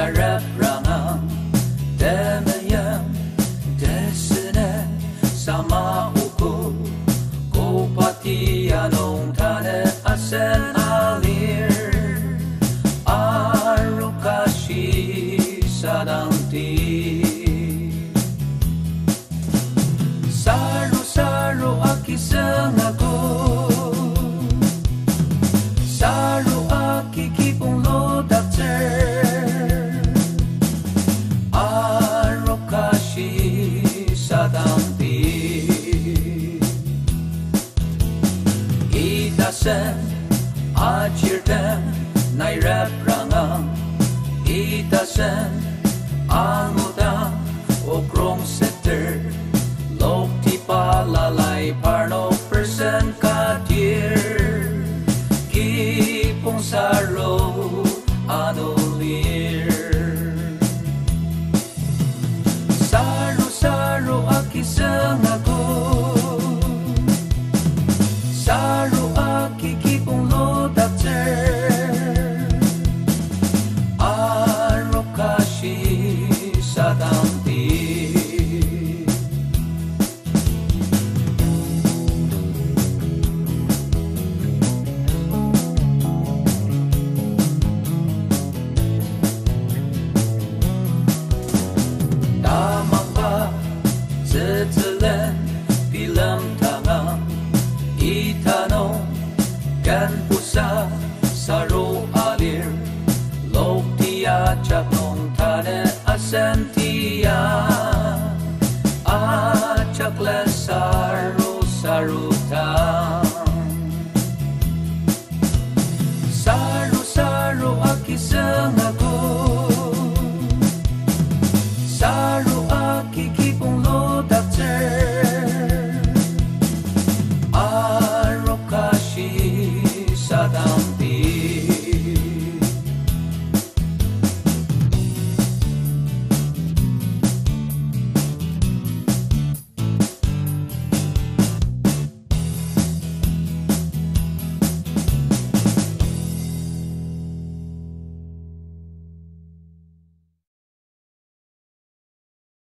yarabranan demeyen dersine sama oku kopatiya non tane asen alir arukashi sadanti saru saru akisen ako saru akiki pun lo datser sen Acirten Nay repranan Ita sen Almudan O kromsen Itanong Kan pusa Saro alir Lok tia chak nong tane asentia Achak le saro saro